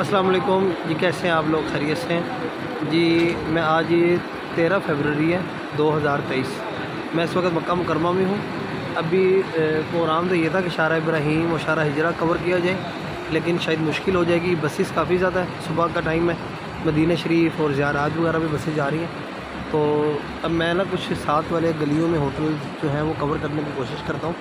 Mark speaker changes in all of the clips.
Speaker 1: अस्सलाम वालेकुम जी, कैसे हैं आप लोग? खैरियत से हैं। जी, मैं आज ये तेरह फरवरी है 2023 मैं इस वक्त मक्का मुकरमा में हूँ। अभी प्रोग्राम तो ये था कि शारा इब्राहिम और शारा हिजरा कवर किया जाए, लेकिन शायद मुश्किल हो जाएगी। बसेस काफ़ी ज़्यादा है, सुबह का टाइम है। मदीना शरीफ और ज़्यारात वगैरह भी बसें जा रही हैं। तो अब मैं ना कुछ साथ वाले गलियों में होटल जो हैं वो कवर करने की कोशिश करता हूँ।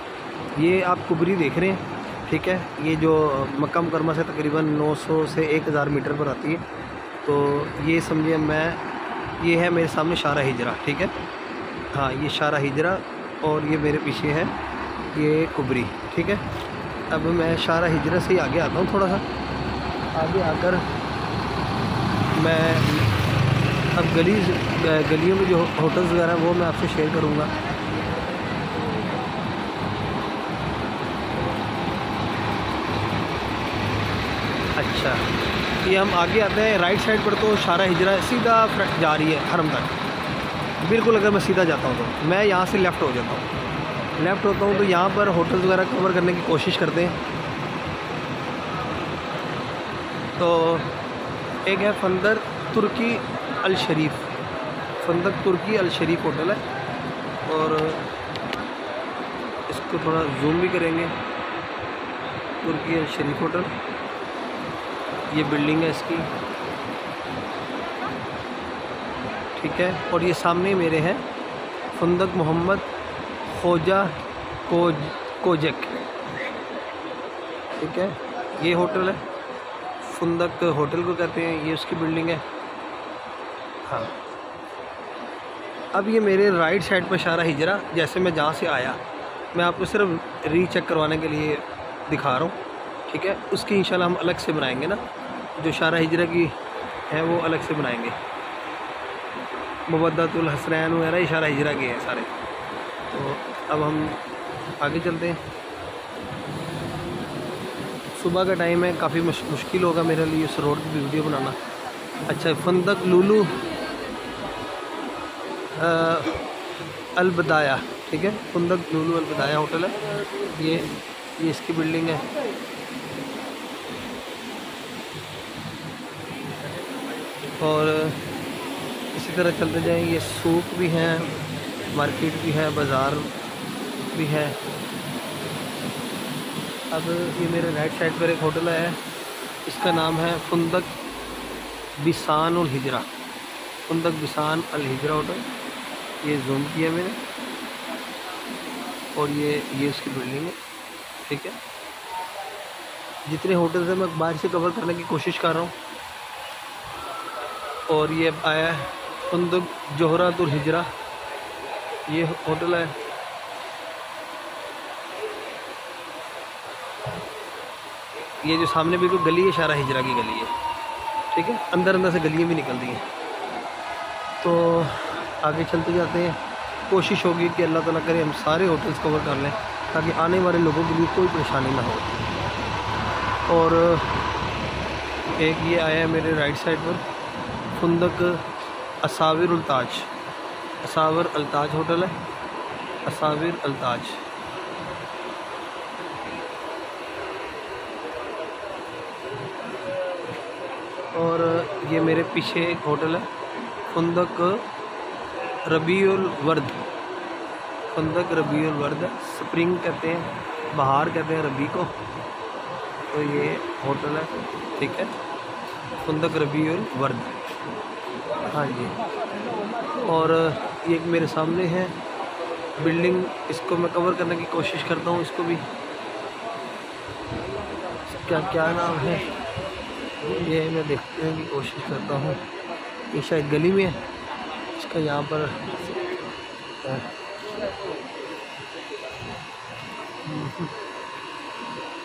Speaker 1: ये आप कुबरी देख रहे हैं। ठीक है, ये जो मक्का मुकरमा से तकरीबन 900 से 1000 मीटर पर आती है। तो ये समझिए मैं, ये है मेरे सामने शारा हिजरा, ठीक है? हाँ ये शारा हिजरा और ये मेरे पीछे है, ये कुबरी, ठीक है? अब मैं शारा हिजरा से ही आगे आता हूँ थोड़ा सा आगे आकर मैं, अब गली, गलियों में जो होटल्स वगैरह हैं, वो मैं आपसे शेयर करूँगा। अच्छा। ये हम आगे आते हैं राइट साइड पर तो शारा हिजरा सीधा जा रही है, हरम तक। बिल्कुल अगर मैं सीधा जाता हूँ तो। मैं यहाँ से लेफ़्ट हो जाता हूँ। लेफ़्ट होता हूँ तो यहाँ पर होटल्स वगैरह कवर करने की कोशिश करते हैं। तो एक है फंदर तुर्की अल शरीफ। फंदक तुर्की अल शरीफ होटल है। और इसको थोड़ा जूम भी करेंगे। तुर्की अल शरीफ होटल। ये बिल्डिंग है इसकी। ठीक है, और ये सामने मेरे हैं फंदक मोहम्मद खोजा कोज, कोजक। ठीक है, ये होटल है, फंदक होटल को कहते हैं, ये उसकी बिल्डिंग है। हाँ। अब ये मेरे राइट साइड पर शारा हिजरा, जैसे मैं जहाँ से आया, मैं आपको सिर्फ़ रीचेक करवाने के लिए दिखा रहा हूँ। ठीक है, उसकी इंशाल्लाह हम अलग से बनाएँगे ना। जो शारा हिजरा की है, वो अलग से बनाएँगे। मुबदतुल हसरैन वगैरह इशारा हिजरा के हैं सारे। तो अब हम आगे चलते हैं। सुबह का टाइम है, काफ़ी मुश्किल होगा मेरे लिए उस रोड की वीडियो बनाना। अच्छा फंदक लूलू अलबदाया, ठीक है? फंदक लूलू अलबदाया होटल है। ये ये इसकी बिल्डिंग है। और इसी तरह चलते जाएँ ये सूक भी हैं, मार्केट भी है, बाज़ार भी है। अब ये मेरे राइट साइड पर एक होटल है। इसका नाम है फुंदक बिसान उल हिजरा। फुंदक बिसान अल हिजरा होटल। ये जूम किया मैंने। और ये ये उसकी बिल्डिंग है। ठीक है? जितने होटल्स हैं, मैं बाहर से कवर करने की कोशिश कर रहा हूँ। और ये आया है फंदक जहरातुल हिजरा। ये होटल है। ये जो सामने बिल्कुल गली है शारा हिजरा की गली है। ठीक है? अंदर अंदर से गलियाँ भी निकलती हैं। तो आगे चलते जाते हैं। कोशिश होगी कि अल्लाह ताला करे हम सारे होटल्स कवर कर लें, ताकि आने वाले लोगों के लिए कोई परेशानी ना हो। और एक ये आया है मेरे राइट साइड पर। फुंदक असाविर उल्ताज। असावर अल्ताज होटल है। असाविर अल्ताज। और ये मेरे पीछे एक होटल है। फुंदक रबीउल वर्द। फुंदक रबीउल वर्द स्प्रिंग कहते हैं, बहार कहते हैं रबी को। तो ये होटल है, ठीक है। फुंदक रबीउल वर्द। हाँ जी। और ये मेरे सामने है। बिल्डिंग इसको मैं कवर करने की कोशिश करता हूँ इसको भी। क्या क्या नाम है? ये मैं देखने की कोशिश करता हूँ। ये शायद गली में है। इसका यहाँ पर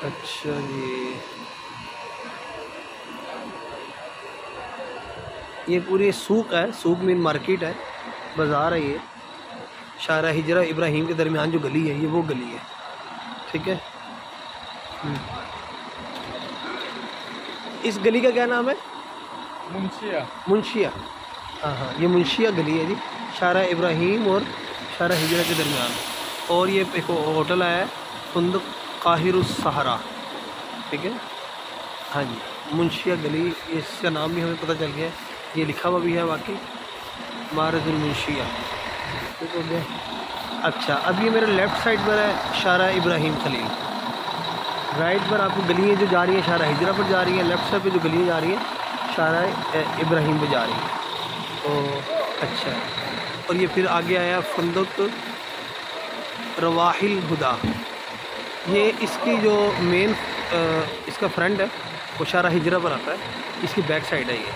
Speaker 1: अच्छा जी। ये पूरी सूख है सूख मीन मार्केट है बाज़ार है ये। शारा हिजरा इब्राहिम के दरमियान जो गली है ये वो गली है। ठीक है? हम्म। इस गली का क्या नाम है?
Speaker 2: मुंशिया।
Speaker 1: मुंशिया। हाँ हाँ ये मुंशिया गली है जी। शारा इब्राहिम और शारा हिजरा के दरमियान। और ये एक होटल है फुंदक काहिर सहारा ठीक है? हाँ जी मुंशिया गली इसका नाम भी हमें पता चल गया है। ये लिखा हुआ भी है वाकई। मारजुल मुंशिया ठीक अच्छा अब ये मेरे लेफ़्ट साइड पर है, शारा इब्राहिम खलील। राइट पर आपको गलियाँ जो जा रही हैं, शारा हिजरा पर जा रही हैं लेफ़्ट साइड पर जो गलियाँ जा रही हैं, शारा इब्राहिम पर जा रही हैं। तो अच्छा। और ये फिर आगे आया फंदक रवाहिल हुदा। ये इसकी जो मेन इसका फ्रंट है, वो शारा हिजरा पर आता है, इसकी बैक साइड है ये।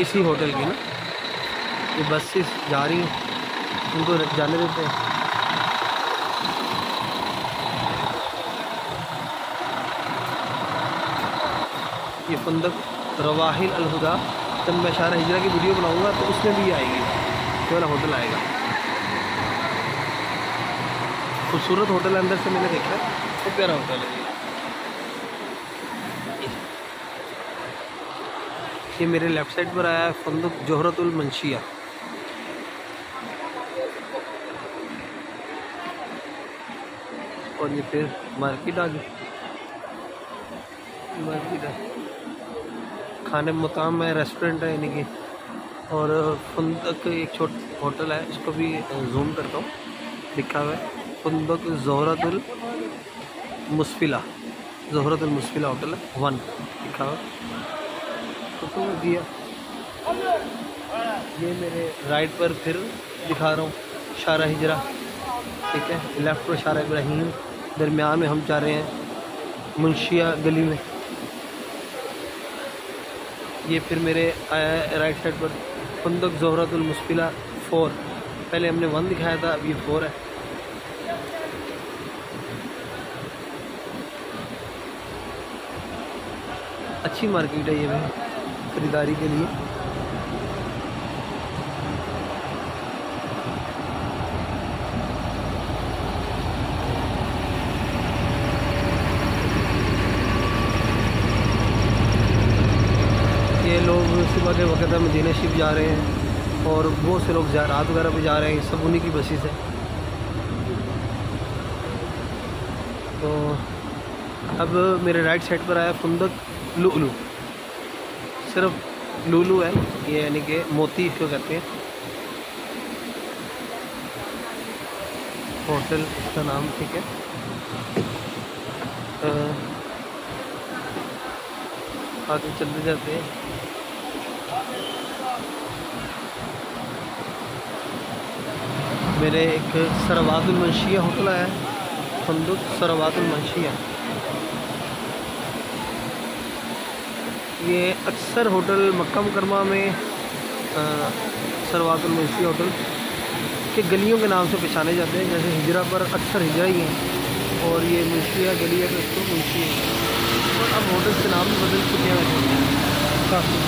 Speaker 1: इसी होटल की ना। ये बसेस जा रही हैं। उनको जाने देते हैं। ये फंदक रवाहिल अलहुदा। जब मैं शारा हिजरा की वीडियो बनाऊँगा तो उसमें भी आएगी। जो वाला होटल आएगा। खूबसूरत होटल है अंदर से, मैंने देखा वो प्यारा होटल है ये मेरे लेफ़्ट साइड पर आया है, फंदक जोहरतुल मंशिया। और ये फिर मार्केट आ गई मार्केट है। खाने मुकाम है रेस्टोरेंट है यानी कि और फंदक एक छोट होटल है, इसको भी जूम करता हूँ। लिखा हुआ है, फंदक जहरतुल मुस्फिला। जहरतुल मुस्फिला होटल है वन लिखा हुआ तो, तो दिया। ये मेरे राइट पर फिर दिखा रहा हूँ शारा हिजरा। ठीक है? लेफ़्ट पर शारा इब्राहिम। दरमियान में हम जा रहे हैं मुंशिया गली में। ये फिर मेरे राइट साइड पर। फंदक जहरतुलमस्फिला फ़ोर पहले हमने वन दिखाया था अब ये फ़ोर है। अच्छी मार्केट है ये भी। ख़रीदारी के लिए। ये लोग सुबह के वक्त मदीना शिफ जा रहे हैं और बहुत से लोग रात वगैरह पे जा रहे हैं, सब उन्हीं की बसेस है। तो अब मेरे राइट साइड पर आया फुंदक लुलू सिर्फ़ लुलू है, ये यानी कि मोती इसको कहते हैं। होटल का नाम, ठीक है। आगे चलते जाते हैं। मेरे एक सरवातुलमंशिया होटल है फंदुक सरवातुलमंशिया ये अक्सर होटल मक्का मुकरमा में सरवातुलमंशिया होटल के गलियों के नाम से पहचाने जाते हैं, जैसे हिजरा पर अक्सर हिजरा ही हैं। और ये मुंशिया गली है तो मुंशी और अब होटल के नाम भी बदल चुके हैं। काफ़ी।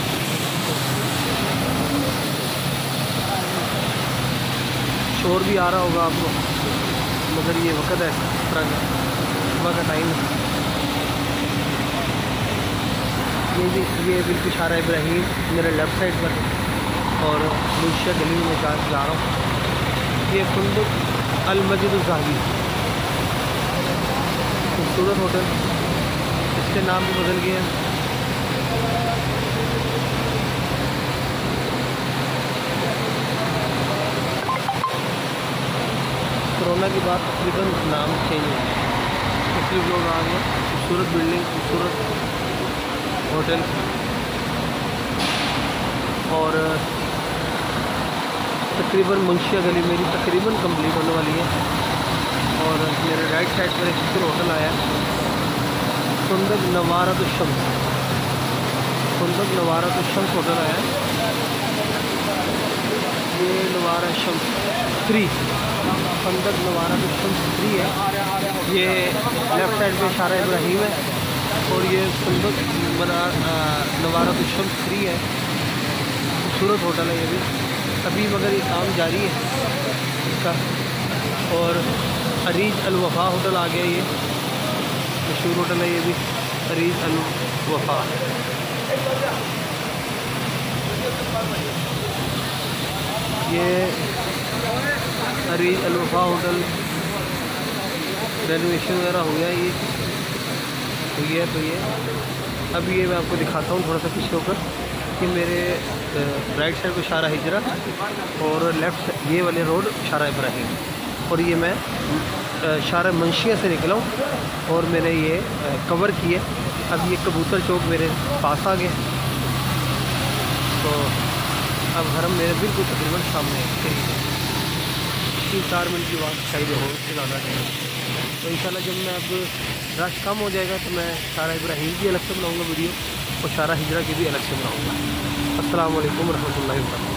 Speaker 1: शोर भी आ रहा होगा आपको, मगर ये वक्त है इस तरह का सुबह टाइम है। ये भी ये बिल्कुल शारा इब्राहिम मेरे लेफ़्ट साइड पर और मुंशिया गली में जा, रहा हूँ। ये फुंदुक अलमजिद जाही खूबसूरत होटल। इसके नाम भी बदल गए हैं। कोरोना के बाद तकरीबन नाम चेंज हो इसलिए लोग आ गए खूबसूरत बिल्डिंग खूबसूरत होटल। और, तकरीबन मुंशिया गली मेरी तकरीबन कंप्लीट होने वाली है। और, मेरे राइट साइड पर एक फिर होटल आया। सुंदर नवारत शम्स। सुंदर नवारत शम्स होटल आया। ये नवारा शम्स थ्री फंदक नवारा तो शम्स थ्री है। ये लेफ़्ट साइड पे शारा इब्राहिम है। और ये फंदक नवारा शम्स थ्री है। खूबसूरत होटल है ये भी। अभी मगर ये काम जारी है इसका। और अरीज अलवफ़ा होटल आ गया ये। मशहूर होटल है ये भी। अरीज अलवफ़ा ये हरीज अलवफा होटल रेनोवेशन वगैरह हो गया ये। हुई है तो ये। अब ये मैं आपको दिखाता हूँ थोड़ा सा पीछे होकर कि मेरे राइट साइड को शारा हिजरा और लेफ़्ट ये वाले रोड शारा इब्राहिम। और ये मैं शारा मंशिया से निकला हूँ और मैंने ये कवर किए। अब ये कबूतर चौक मेरे पास आ गए तो अब हरम मेरे बिल्कुल तकरीबन सामने करीब तीन चार मिनट की बात शायद हो ज़्यादा है तो इन जब मैं अब रश कम हो जाएगा तो मैं सारा इब्राहिम की अलग से बनाऊँगा वीडियो और सारा हिजरा की भी अलग से बनाऊँगा। असल वरहमल वर्क